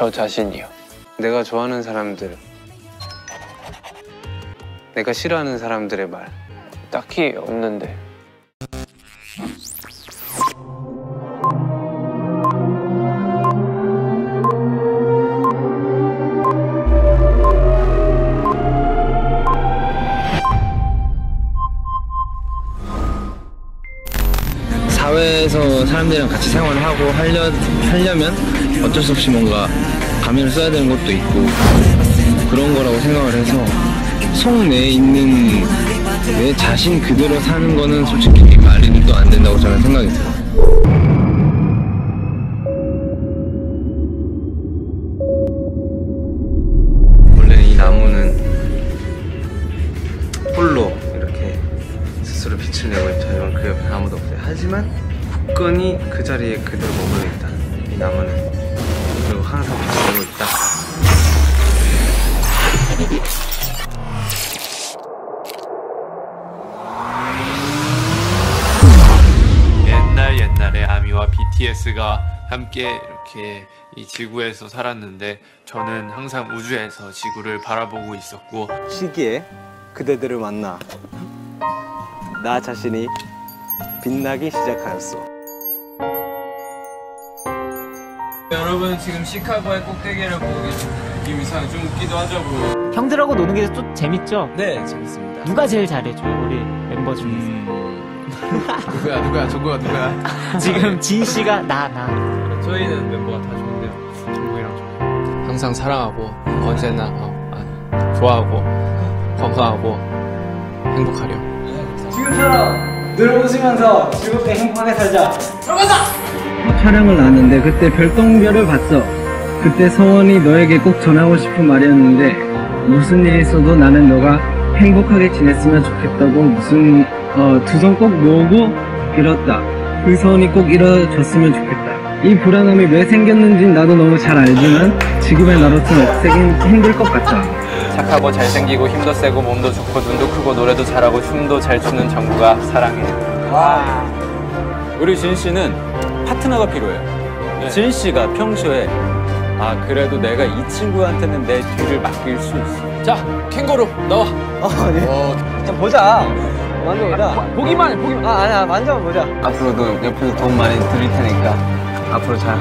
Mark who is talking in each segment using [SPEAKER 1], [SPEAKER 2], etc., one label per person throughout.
[SPEAKER 1] 저 자신이요. 내가 좋아하는 사람들, 내가 싫어하는 사람들의 말 딱히 없는데
[SPEAKER 2] 사회에서 사람들이랑 같이 생활을 하고 하려, 하려면 어쩔 수 없이 뭔가 가면을 써야 되는 것도 있고 그런 거라고 생각을 해서 속 내에 있는 내 자신 그대로 사는 거는 솔직히 말도 안 된다고 저는 생각이 들어요. 원래 이 나무는 홀로 이렇게 스스로 빛을 내고 있지만 그 옆에 아무도 없어요. 하지만 굳건히 그 자리에 그대로 머물러 있다. 이 나무는 그리고 항상 빛을 내고 있다.
[SPEAKER 3] 옛날 옛날에 아미와 BTS가 함께 이렇게 이 지구에서 살았는데 저는 항상 우주에서 지구를 바라보고 있었고
[SPEAKER 4] 시기에 그대들을 만나 나 자신이 빛나기 시작하였어.
[SPEAKER 3] 여러분 지금 시카고의 꼭대기를 보고 계십니다. 느낌 이상 좀 웃기도 하죠 뭐.
[SPEAKER 5] 형들하고 노는 게 또 재밌죠?
[SPEAKER 3] 네 재밌습니다.
[SPEAKER 5] 누가 제일 잘해줘요, 우리 멤버 중에서?
[SPEAKER 3] 누구야 누구야 저거가 누구야?
[SPEAKER 5] 지금 진 씨가 나, 나.
[SPEAKER 3] 저희는 멤버가 다 좋은데요. 정국이랑 저. 항상 사랑하고 언제나 어, 아, 좋아하고 건강하고 행복하려.
[SPEAKER 6] 지금처럼 늘 웃으면서 즐겁게 행복하게 살자.
[SPEAKER 7] 촬영을 나왔는데 그때 별똥별을 봤어. 그때 서원이 너에게 꼭 전하고 싶은 말이었는데 무슨 일이 있어도 나는 너가 행복하게 지냈으면 좋겠다고 무슨 어, 두 손 꼭 모으고 빌었다. 그 서원이 꼭 이뤄졌으면 좋겠다. 이 불안함이 왜 생겼는진 나도 너무 잘 알지만 지금의 나로서는 없애긴 힘들 것 같아.
[SPEAKER 1] 착하고 잘생기고 힘도 세고 몸도 좋고 눈도 크고 노래도 잘하고 춤도 잘 추는 정구가 사랑해.
[SPEAKER 8] 우리 진 씨는 파트너가 필요해요. 진 씨가 평소에 아 그래도 내가 이 친구한테는 내 뒤를 맡길 수 있어.
[SPEAKER 3] 자 캥거루 나와.
[SPEAKER 4] 좀 보자. 만져보자.
[SPEAKER 3] 보기만 해 보기만.
[SPEAKER 4] 아 아니야 만져보자.
[SPEAKER 2] 앞으로도 옆에서 도움 많이 드릴 테니까 앞으로 잘.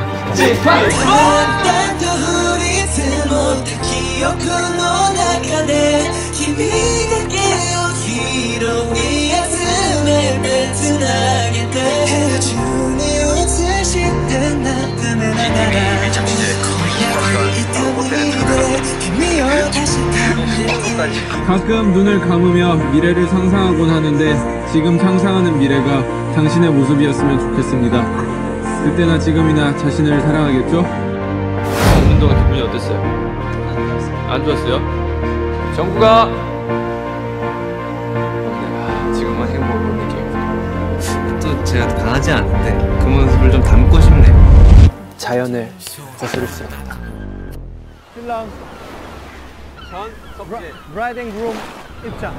[SPEAKER 9] 가끔 눈을 감으며 미래를 상상하곤 하는데 지금 상상하는 미래가 당신의 모습이었으면 좋겠습니다. 그때나 지금이나 자신을 사랑하겠죠?
[SPEAKER 3] 운동가 기분이 어땠어요? 안 좋았어요? 정국아.
[SPEAKER 2] 아, 지금은 행복을 느껴요. 또 제가 강하지 않은데 그 모습을 좀 담고 싶네요.
[SPEAKER 1] 자연을 거스를 수 없다.
[SPEAKER 6] 브라이드 그룸 입장.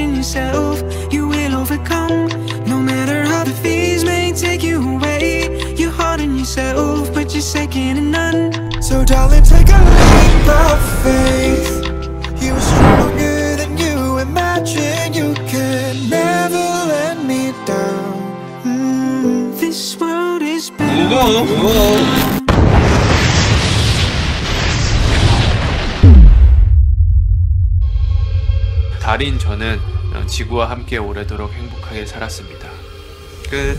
[SPEAKER 10] Don't yourself, you will overcome. No matter how the fears may take you away, you're harden yourself, but you're second to none. So darling, take a leap of faith. You are stronger than you imagine. You can never let me down. Mm, This world is better.
[SPEAKER 3] 달인 저는 어, 지구와 함께 오래도록 행복하게 살았습니다. 끝.